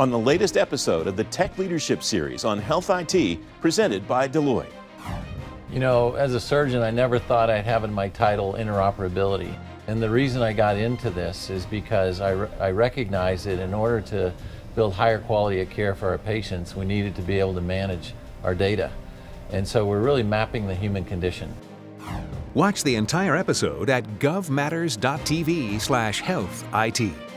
on the latest episode of the Tech Leadership Series on Health IT presented by Deloitte. You know, as a surgeon, I never thought I'd have in my title interoperability. And the reason I got into this is because I, re I recognize that in order to build higher quality of care for our patients, we needed to be able to manage our data. And so we're really mapping the human condition. Watch the entire episode at govmatters.tv slash health IT.